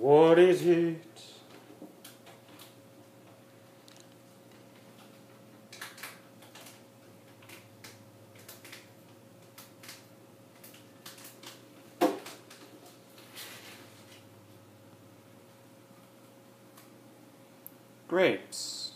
What is it? Grapes.